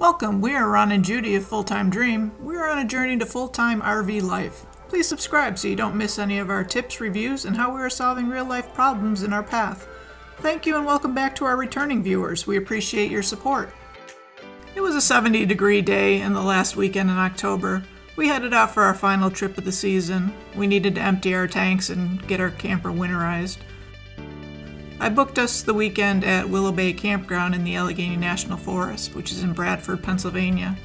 Welcome, we are Ron and Judy of Full Time Dream. We are on a journey to full time RV life. Please subscribe so you don't miss any of our tips, reviews, and how we are solving real life problems in our path. Thank you and welcome back to our returning viewers. We appreciate your support. It was a 70 degree day in the last weekend in October. We headed out for our final trip of the season. We needed to empty our tanks and get our camper winterized. I booked us the weekend at Willow Bay Campground in the Allegheny National Forest, which is in Bradford, Pennsylvania.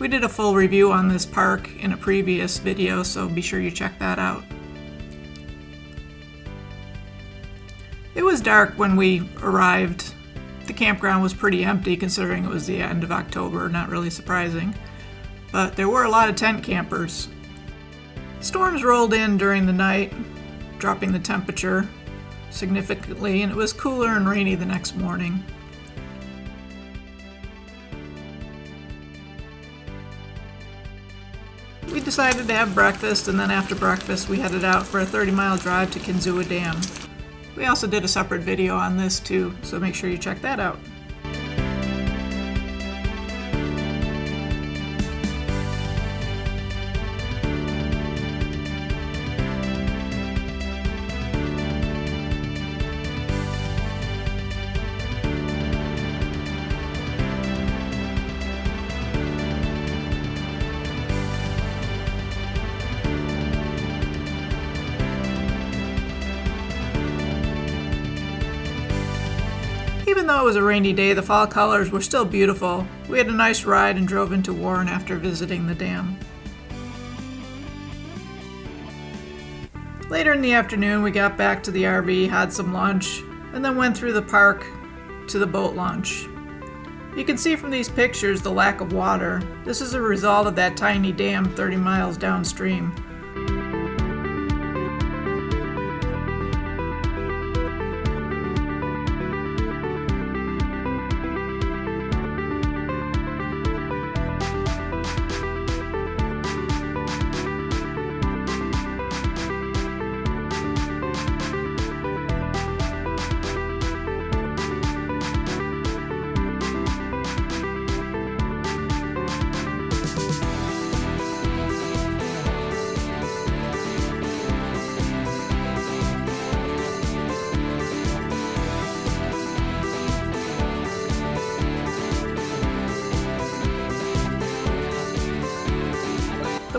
We did a full review on this park in a previous video, so be sure you check that out. It was dark when we arrived. The campground was pretty empty considering it was the end of October, not really surprising. But there were a lot of tent campers. Storms rolled in during the night, dropping the temperature significantly, and it was cooler and rainy the next morning. We decided to have breakfast, and then after breakfast, we headed out for a 30 mile drive to Kinzua Dam. We also did a separate video on this too, so make sure you check that out. Even though it was a rainy day, the fall colors were still beautiful. We had a nice ride and drove into Warren after visiting the dam. Later in the afternoon, we got back to the RV, had some lunch, and then went through the park to the boat launch. You can see from these pictures the lack of water. This is a result of that tiny dam 30 miles downstream.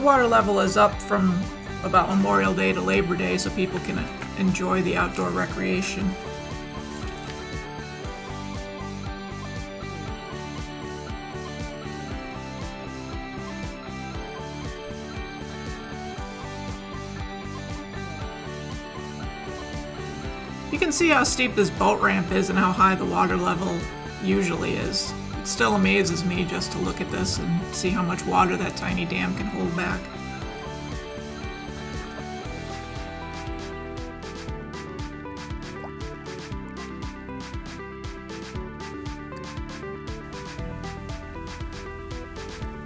Water level is up from about Memorial Day to Labor Day so people can enjoy the outdoor recreation. You can see how steep this boat ramp is and how high the water level usually is. Still amazes me just to look at this and see how much water that tiny dam can hold back.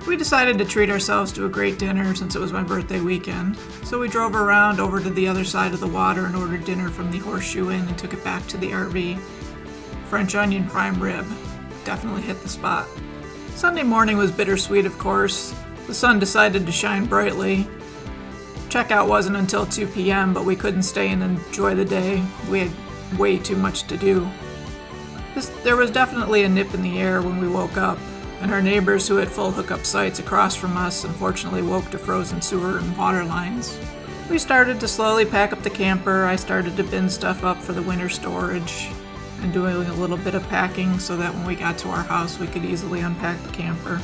We decided to treat ourselves to a great dinner since it was my birthday weekend. So we drove around over to the other side of the water and ordered dinner from the Horseshoe Inn and took it back to the RV. French onion prime rib. Definitely hit the spot. Sunday morning was bittersweet, of course. The sun decided to shine brightly. Checkout wasn't until 2 p.m., but we couldn't stay and enjoy the day. We had way too much to do. This, there was definitely a nip in the air when we woke up, and our neighbors who had full hookup sites across from us unfortunately woke to frozen sewer and water lines. We started to slowly pack up the camper. I started to bin stuff up for the winter storage and doing a little bit of packing so that when we got to our house we could easily unpack the camper.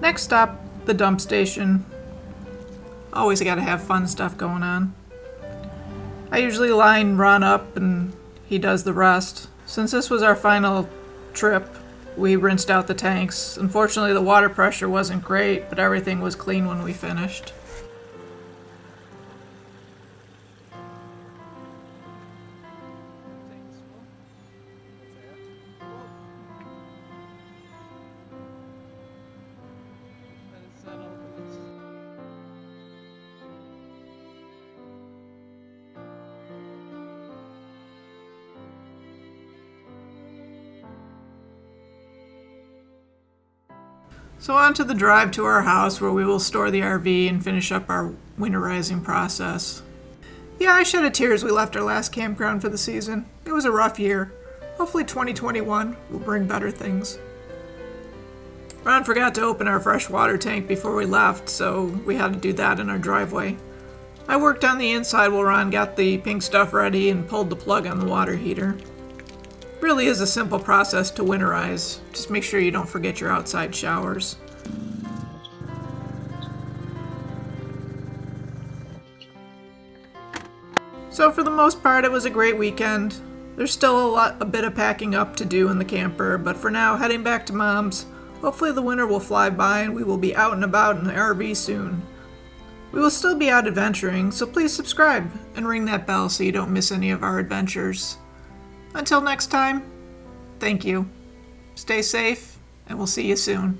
Next stop, the dump station. Always gotta have fun stuff going on. I usually line Ron up and he does the rest. Since this was our final trip, we rinsed out the tanks. Unfortunately, the water pressure wasn't great, but everything was clean when we finished. So, on to the drive to our house where we will store the RV and finish up our winterizing process. Yeah, I shed a tear as we left our last campground for the season. It was a rough year. Hopefully, 2021 will bring better things. Ron forgot to open our fresh water tank before we left, so we had to do that in our driveway. I worked on the inside while Ron got the pink stuff ready and pulled the plug on the water heater. Really is a simple process to winterize. Just make sure you don't forget your outside showers. So for the most part, it was a great weekend. There's still a lot, a bit of packing up to do in the camper, but for now, heading back to mom's. Hopefully, the winter will fly by and we will be out and about in the RV soon. We will still be out adventuring, so please subscribe and ring that bell so you don't miss any of our adventures. Until next time, thank you. Stay safe, and we'll see you soon.